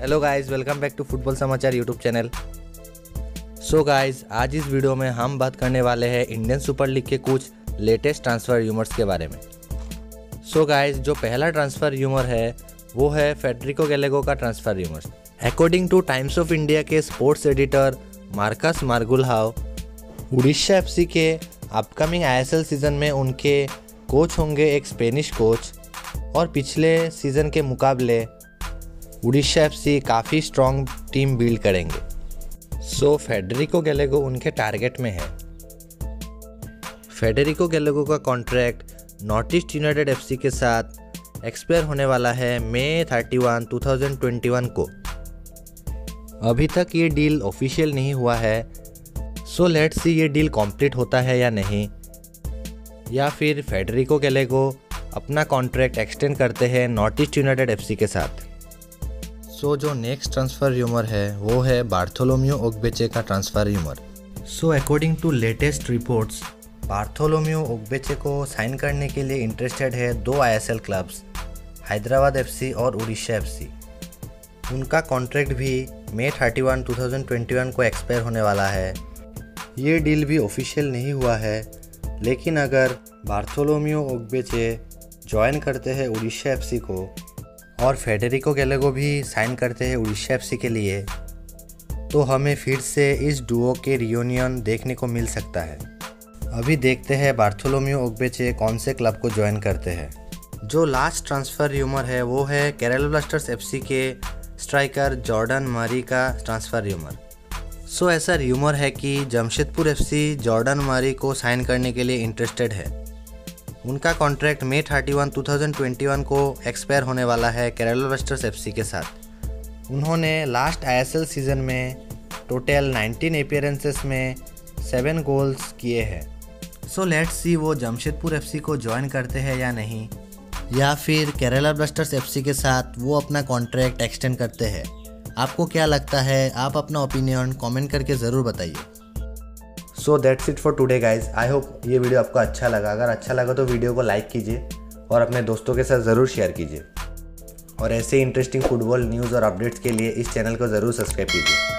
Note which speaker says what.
Speaker 1: Hello guys welcome back to football Samachar YouTube channel so guys आज इस video में हम बात करने वाले हैं इंडियन सुपर लीग के कुछ लेटेस्ट ट्रांसफ़र यूमर्स के बारे में। सो so गाइस जो पहला ट्रांसफ़र यूमर है, वो है फेडरिको गैलेगो का transfer rumours according to Times of India के sports editor Marcus Mergulhao Odisha FC के अपकमिंग आईएसएल सीज़न में उनके कोच होंगे एक स्पेनिश कोच और पिछले सीज़न के मुकाबले उड़ीसा एफसी काफ़ी स्ट्रॉन्ग टीम बिल्ड करेंगे। सो फेडरिको गैलेगो उनके टारगेट में है। फेडरिको गैलेगो का contract North East United FC के साथ एक्सपायर होने वाला है मई 31, 2021 को। अभी तक ये डील ऑफिशियल नहीं हुआ है। सो लेट सी ये डील कंप्लीट होता है या नहीं। या फिर फेडरिको गैलेगो अपना कॉन्ट्रैक्ट एक्सटेंड करते हैं नॉर्थ ईस्ट यूनाइटेड एफसी के साथ। सो जो नेक्स्ट ट्रांसफ़र र्यूमर है वो है बार्थोलोमियो ओगबेचे का transfer rumour so according to latest reports Bartholomew Ogbeche को साइन करने के लिए इंटरेस्टेड है दो आईएसएल क्लब्स हैदराबाद एफसी और उड़ीसा एफसी उनका कॉन्ट्रैक्ट भी मई 31, 2021 को एक्सपायर होने वाला है. ये डील भी ऑफिशियल नहीं हुआ है लेकिन अगर बार्थोलोमियो ओगबेचे ज्वाइन करते हैं उड़ीसा एफसी को और फेडरिको गैलेगो भी साइन करते हैं उड़ीसा एफसी के लिए तो हमें फिर से इस डुओ के रियूनियन देखने को मिल सकता है। अभी देखते हैं बार्थोलोमियो ओगबेचे कौन से क्लब को ज्वाइन करते हैं। जो लास्ट ट्रांसफ़र र्यूमर है, वो है केरल ब्लास्टर्स एफसी के स्ट्राइकर जॉर्डन मारी का ट्रांसफ़र र्यूमर सो ऐसा र्यूमर है कि जमशेदपुर एफसी जॉर्डन मारी को साइन करने के लिए इंटरेस्टेड है। उनका कॉन्ट्रैक्ट मई 31, 2021 को एक्सपायर होने वाला है केरल वेस्टर्स एफसी के साथ। उन्होंने लास्ट आईएसएल सीज़न में टोटल 19 अपियरेंसेस में सेवन गोल्स किए हैं। सो लेट्स सी वो जमशेदपुर एफसी को ज्वाइन करते हैं या नहीं या फिर केरला ब्लास्टर्स एफसी के साथ वो अपना कॉन्ट्रैक्ट एक्सटेंड करते हैं। आपको क्या लगता है? आप अपना ओपिनियन कमेंट करके ज़रूर बताइए।
Speaker 2: So that's it for today guys I hope ये वीडियो आपको अच्छा लगा। अगर अच्छा लगा तो वीडियो को लाइक कीजिए और अपने दोस्तों के साथ ज़रूर शेयर कीजिए। और ऐसे इंटरेस्टिंग फुटबॉल न्यूज़ और अपडेट्स के लिए इस चैनल को ज़रूर सब्सक्राइब कीजिए।